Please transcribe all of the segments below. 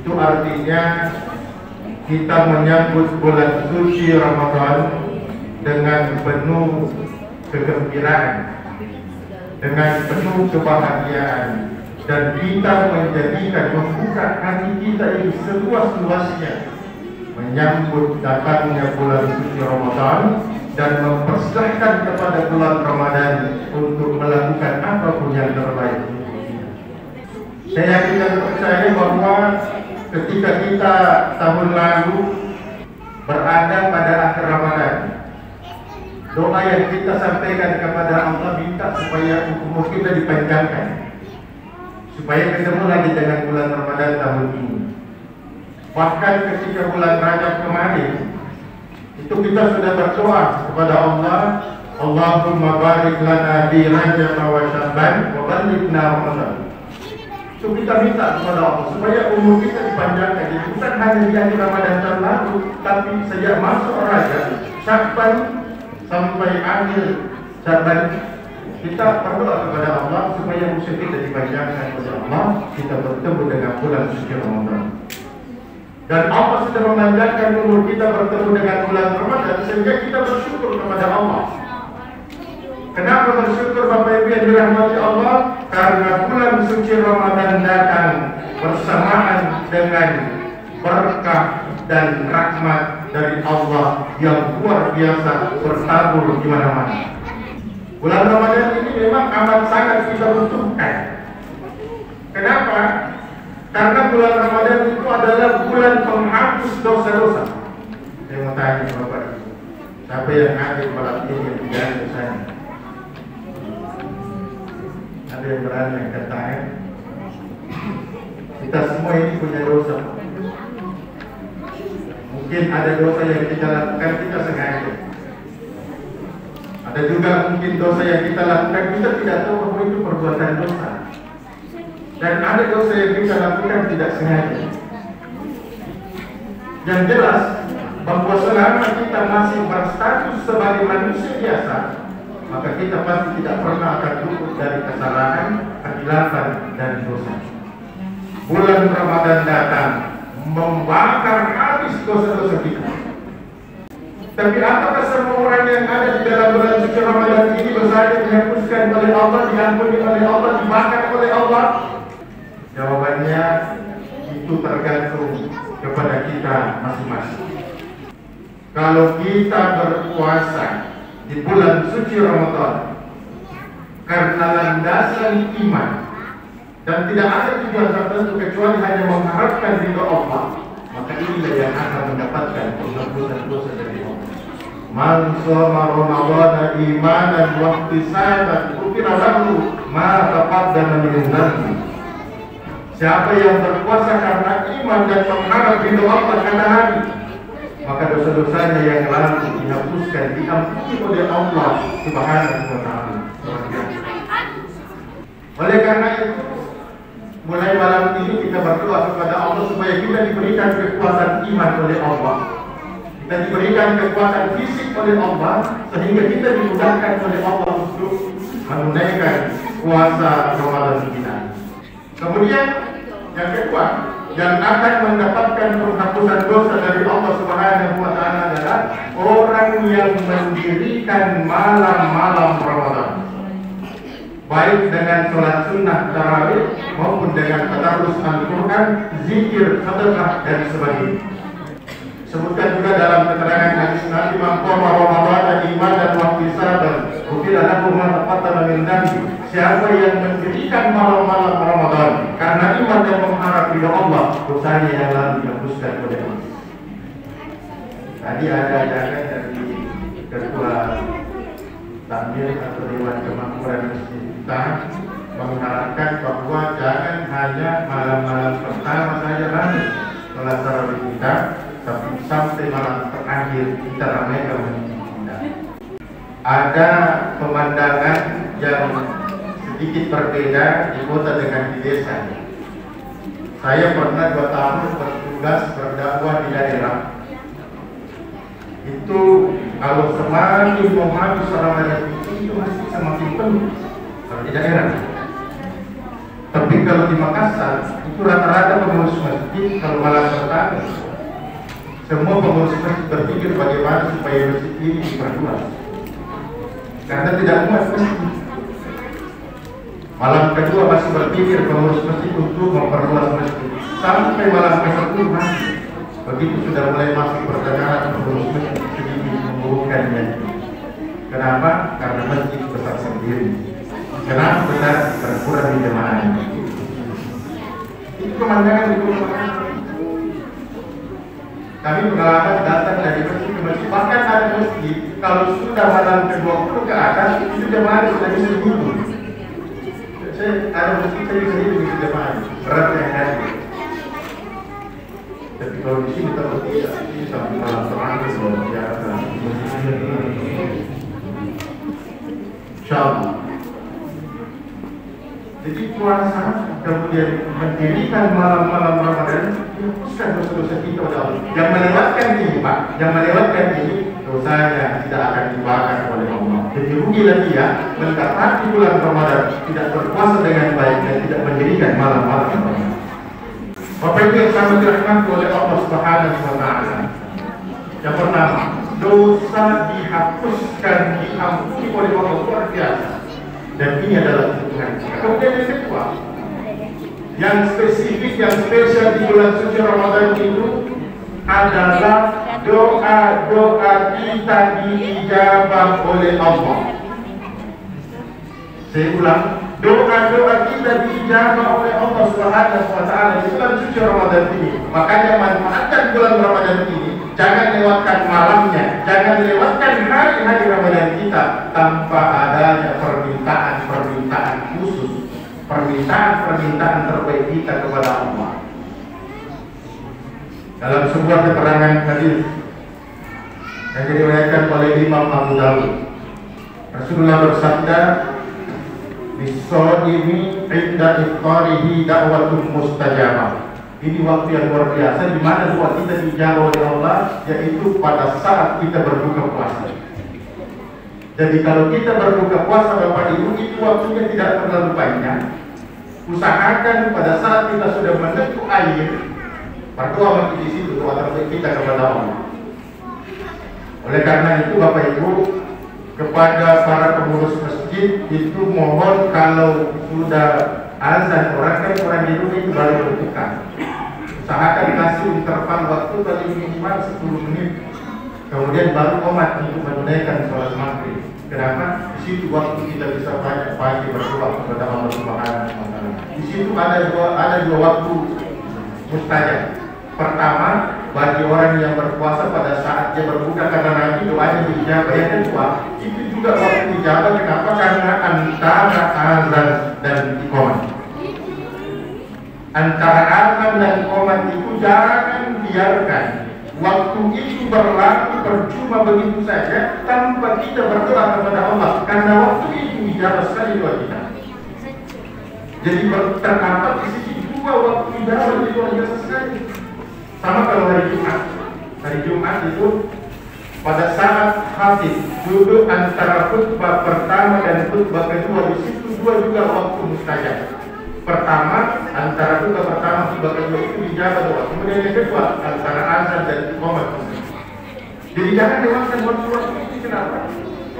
Itu artinya kita menyambut bulan suci Ramadan dengan penuh kegembiraan, dengan penuh kebahagiaan, dan kita menjadikan membuka hati kita ini seluas-luasnya menyambut datangnya bulan suci Ramadan dan mempersilahkan kepada bulan Ramadan untuk melakukan apa pun yang terbaik. Saya yakin dan percaya bahwa ketika kita tahun lalu berada pada akhir Ramadan, doa yang kita sampaikan kepada Allah minta supaya umur kita dipanjangkan, supaya ketemu lagi dengan bulan Ramadan tahun ini. Bahkan ketika bulan Rajab kemarin, itu kita sudah berdoa kepada Allah, Allahumma barik lana di Rajab wa Sya'ban wa balighna Ramadan. Itu kita minta kepada Allah supaya umur kita dipanjangkan. Jadi bukan hanya di akhir Ramadan tahun lalu, tapi sejak masuk Rajab, Sya'ban sampai akhir Sya'ban kita berdoa kepada Allah supaya usia kita dipanjangkan oleh Allah, kita bertemu dengan bulan suci Ramadan. Dan Allah sudah memanjangkan umur kita bertemu dengan bulan Ramadan sehingga kita bersyukur kepada Allah. Kenapa bersyukur Bapak Ibu yang dirahmati Allah? Karena bulan suci Ramadan datang bersamaan dengan berkah dan rahmat dari Allah yang luar biasa bertabur di mana-mana. Bulan Ramadan ini memang amat sangat kita butuhkan. Kenapa? Karena bulan Ramadan itu adalah bulan penghapus dosa-dosa. Saya mau tanya Bapak Ibu, siapa yang hadir malam ini yang tidak ada Ada yang berani angkat tangan? Kita semua ini punya dosa. Mungkin ada dosa yang kita lakukan kita sengaja. Ada juga mungkin dosa yang kita lakukan kita tidak tahu bahwa itu perbuatan dosa. Dan ada dosa yang kita lakukan tidak sengaja. Yang jelas bahwa selama kita masih berstatus sebagai manusia biasa, maka kita pasti tidak pernah akan luput dari kesalahan, kehilafan, dan dosa. Bulan Ramadan datang membakar habis dosa-dosa kita. Tapi apakah semua orang yang ada di dalam bulan suci Ramadan ini bersaja dihapuskan oleh Allah, diampuni oleh Allah, dibakar oleh Allah? Jawabannya itu tergantung kepada kita masing-masing. Kalau kita berpuasa di bulan suci Ramadan karena landasan iman dan tidak ada tujuan tertentu kecuali hanya mengharapkan ridho Allah, maka inilah yang akan mendapatkan penghapusan dosa dari Allah. Man shoma Ramadan imanan wa ihtisaban ghufira lahu ma taqaddama min dhanbi. Siapa yang berpuasa karena iman dan mengharap ridho Allah karena hari, maka dosa-dosanya yang lalu dihapuskan, diampuni oleh Allah Subhanahu wa taala. Oleh karena itu, mulai malam ini kita berdoa kepada Allah supaya kita diberikan kekuatan iman oleh Allah. Kita diberikan kekuatan fisik oleh Allah sehingga kita dimudahkan oleh Allah untuk menunaikan puasa Ramadan kita. Kemudian yang kedua, yang akan mendapatkan penghapusan dosa dari Allah Subhanahu wa taala adalah orang yang mendirikan malam-malam Ramadan. Baik dengan sholat sunnah tarawih maupun dengan tadarus Al-Quran, zikir, sedekah dan sebagainya. Sebutkan juga dalam keterangan hadis Nabi Maqama Ramadan iman dan waktu sabar Ukila lahu ma taqaddama min dhanbi Siapa yang mendirikan malam-malam Ramadan karena iman dan mengharap ridha Allah, dosanya lalu dihapuskan oleh Allah. Tadi ada ajakan dari ketua takmir atau dewan kemakmuran masjid kita mengharapkan bahwa jangan hanya malam-malam pertama saja ramai sholat tarawih kita, tapi sampai malam terakhir kita ramaikan masjid. Ada pemandangan yang sedikit berbeda di kota dengan di desa. Saya pernah dua tahun bertugas berdakwah di daerah. itu kalau semakin habis Ramadan itu masih semakin penuh kalau di daerah. Tapi kalau di Makassar itu rata-rata pengurus masjid kalau malam pertama semua pengurus masjid berpikir bagaimana supaya masjid ini diperluas karena tidak muat masjid. Malam kedua masih berpikir pengurus masjid untuk memperluas masjid sampai malam ke-10 masih begitu sudah mulai masuk pertengahan pengurus masjid sedikit memburukkannya. Kenapa? Karena masjid besar sendiri. Kenapa besar berkurang di jemaahnya? Itu pemandangan di Kami pengalaman datang dari masjid ke masjid, bahkan ada masjid kalau sudah malam ke-20 ke atas itu jemaah sudah bisa duduk. Saya bisa duduk di jemaah, berat yang ada. Tapi kalau di sini kita tidak bisa malam terang kalau biasa. Insyaallah. Jadi puasa kemudian mendirikan malam-malam Ramadan dihapuskan dosa-dosa kita oleh Allah. Yang melewatkan ini, Pak, yang melewatkan ini dosanya tidak akan dibakar oleh. Jadi rugilah dia mendapati bulan Ramadan tidak berpuasa dengan baik dan tidak mendirikan malam-malam. Bapak Ibu yang sangat dirahmati oleh Allah Subhanahu wa taala. Yang pertama, dosa dihapuskan diampuni oleh Allah luar biasa dan ini adalah kebutuhan kemudian yang kedua yang spesifik yang spesial di bulan suci Ramadan itu adalah doa-doa kita diijabah oleh Allah. Saya ulang. Doa-doa kita diijabah oleh Allah Subhanahu wa taala di bulan suci Ramadan ini. Makanya manfaatkan bulan Ramadan ini. Jangan lewatkan malamnya, jangan lewatkan hari-hari Ramadan kita tanpa adanya permintaan-permintaan khusus, permintaan-permintaan terbaik kita kepada Allah. Dalam sebuah keterangan hadis yang diriwayatkan oleh Imam Abu Dawud, Rasulullah bersabda, "Bisaimi inda iftarihi da'watun mustajabah." Ini waktu yang luar biasa di mana doa kita dijawab oleh Allah yaitu pada saat kita berbuka puasa. Jadi kalau kita berbuka puasa Bapak Ibu itu waktunya tidak terlalu banyak. Usahakan pada saat kita sudah menentu air berdoa mati di situ terbaik kita kepada Allah. Oleh karena itu Bapak Ibu kepada para pengurus masjid itu mohon kalau sudah azan orang kan orang rumah itu baru berbuka. Usahakan kasih interval waktu paling minimal 10 menit. Kemudian baru komat untuk menunaikan sholat maghrib. Kenapa? di situ waktu kita bisa banyak pagi berdoa kepada Allah Subhanahu wa taala. Di situ ada dua ada dua waktu mustajab pertama bagi orang yang berpuasa pada saat dia berbuka karena nanti doanya dijawab yang kedua itu juga waktu dijawab kenapa? karena antara azan dan iqamah. Antara azan dan komat itu jangan biarkan waktu itu berlalu percuma begitu saja tanpa kita berdoa kepada Allah karena waktu itu dijawab sekali doa kita jadi terdapat di sisi dua waktu dijawab itu sekali sama kalau hari Jumat. Hari Jumat itu pada saat hadis duduk antara khutbah pertama dan khutbah kedua di situ dua juga waktu mustajab. Pertama antara buka pertama tiba kedua itu dijaga doa kemudian yang kedua antara azan dan iqamah. Jadi jangan lewatkan waktu-waktu itu kenapa?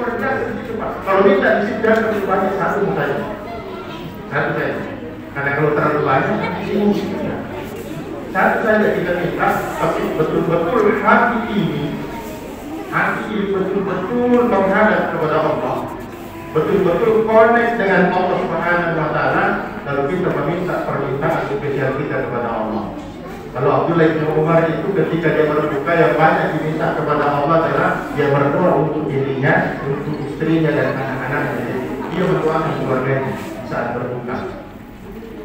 Begitu pak. Kalau minta di sini jangan terlalu banyak satu saja satu saja karena kalau terlalu banyak ini satu saja kita minta tapi betul-betul hati ini hati ini betul-betul menghadap kepada Allah betul-betul connect dengan Allah Subhanahu wa taala lalu kita meminta permintaan spesial kita kepada Allah. Kalau Abdullah bin Umar itu ketika dia berbuka yang banyak diminta kepada Allah adalah dia berdoa untuk dirinya, untuk istrinya dan anak-anaknya. Dia berdoa keluarganya saat berbuka.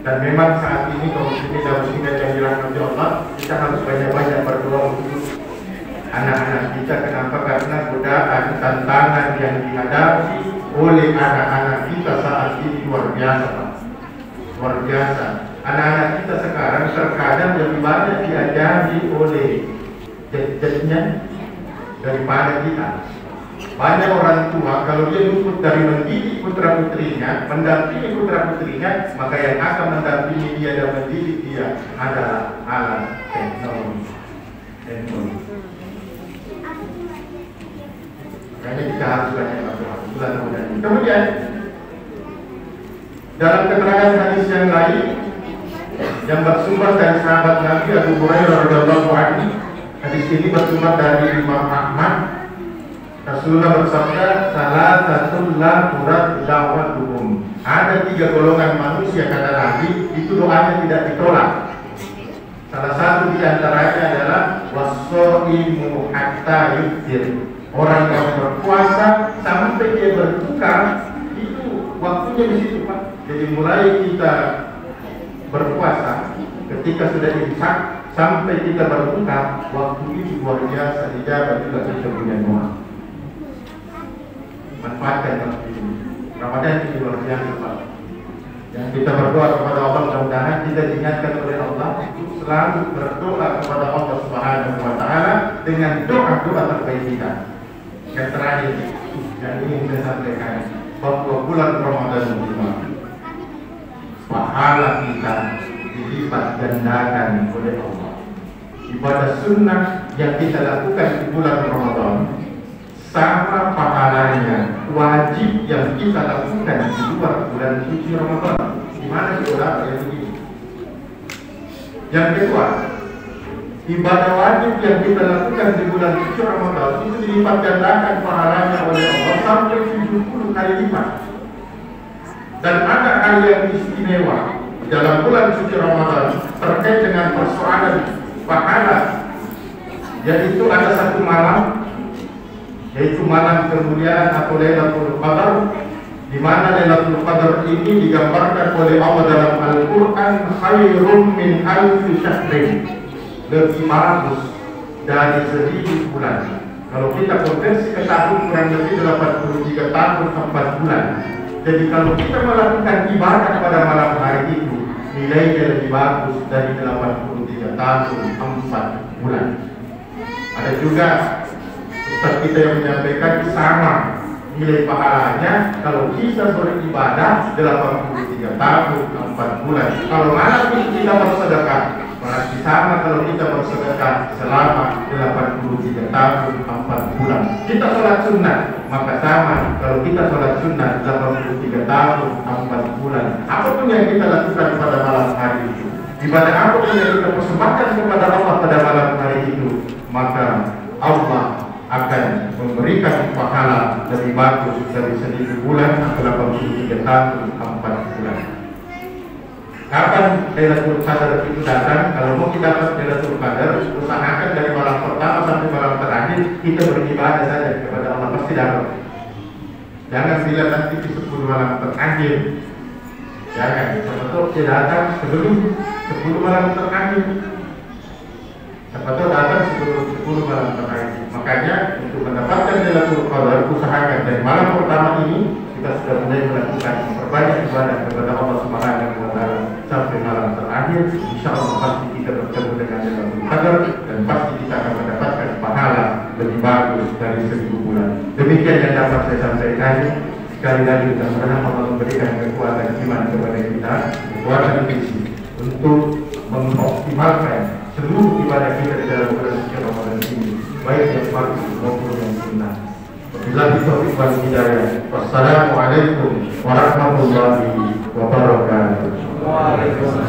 Dan memang saat ini kaum muslimin dan muslimat yang dirahmati Allah, kita harus banyak-banyak berdoa untuk anak-anak kita. Kenapa? Karena godaan, tantangan yang dihadapi oleh anak-anak kita saat ini luar biasa luar biasa. Anak-anak kita sekarang terkadang lebih banyak diajari oleh jadinya daripada kita. Banyak orang tua kalau dia luput dari mendidik putra putrinya, mendampingi putra putrinya, maka yang akan mendampingi dia dan mendidik dia adalah alat teknologi. Teknologi. Makanya kita harus banyak berdoa. Kemudian dalam keterangan hadis yang lain yang bersumber dari sahabat Nabi Abu Hurairah radhiyallahu anhu, hadis ini bersumber dari Imam Ahmad. Rasulullah bersabda, salah satu la turat da'watuhum. Ada tiga golongan manusia kata Nabi, itu doanya tidak ditolak. Salah satu di antaranya adalah wasoimu hatta yuftir. Orang yang berpuasa sampai dia berbuka itu waktunya di situ Pak. Jadi mulai kita berpuasa ketika sudah imsak sampai kita berbuka waktu itu luar biasa dijaga juga kita punya doa manfaatkan waktu ini Ramadan itu luar biasa Pak yang kita berdoa kepada Allah mudah-mudahan kita diingatkan oleh Allah selalu berdoa kepada Allah Subhanahu wa taala dengan doa-doa terbaik kita. Yang terakhir yang ingin saya sampaikan bahwa bulan Ramadan ini pahala kita dilipat gandakan oleh Allah. Ibadah sunnah yang kita lakukan di bulan Ramadan sama pahalanya wajib yang kita lakukan di luar bulan suci Ramadan. Di mana saudara yang begini? Yang kedua, ibadah wajib yang kita lakukan di bulan suci Ramadan itu dilipat gandakan pahalanya oleh Allah sampai 70 kali lipat. Dan ada hal yang istimewa dalam bulan suci Ramadan terkait dengan persoalan pahala yaitu ada satu malam yaitu malam kemuliaan atau Lailatul Qadar di mana Lailatul Qadar ini digambarkan oleh Allah dalam Al-Qur'an khairum min alfi syahrin. Lebih bagus dari seribu bulan. Kalau kita konversi ke tahun kurang lebih 83 tahun 4 bulan. Jadi kalau kita melakukan ibadah pada malam hari itu nilainya lebih bagus dari 83 tahun 4 bulan. Ada juga Ustaz kita yang menyampaikan sama. Nilai pahalanya kalau kita beribadah 83 tahun 4 bulan kalau mana pun kita bersedekah berarti sama kalau kita bersedekah selama 83 tahun 4 bulan. Kita sholat sunnah maka sama. Kalau kita sholat sunnah 83 tahun 4 bulan. Apa pun yang kita lakukan pada malam hari itu ibadah apa pun yang kita persembahkan kepada Allah pada malam hari itu maka Allah akan memberikan pahala lebih bagus dari seribu bulan atau 83 tahun 4 bulan. Kapan Lailatul Qadar itu datang? Kalau mau kita dapat Lailatul Qadar, usahakan dari malam pertama sampai malam terakhir kita beribadah saja kepada Allah pasti dapat. Jangan bila nanti di 10 malam terakhir. Jangan, sebetulnya datang sebelum 10 malam terakhir. Sebetulnya datang sebelum 10 malam terakhir. Makanya untuk mendapatkan Lailatul Qadar usahakan dari malam pertama ini kita sudah mulai melakukan berbanyak ibadah kepada Allah Subhanahu wa taala sampai malam terakhir insya Allah pasti kita bertemu dengan Lailatul Qadar dan pasti kita akan mendapatkan pahala lebih bagus dari seribu bulan. Demikian yang dapat saya sampaikan. Sekali lagi berharap Allah memberikan kekuatan iman kepada kita, kekuatan visi untuk mengoptimalkan seluruh ibadah kita di dalam bulan suci Ramadan ini baik yang fardu maupun yang sunnah. Wabillahi taufiq wal hidayah. Wassalamualaikum warahmatullahi wabarakatuh. Waalaikumsalam.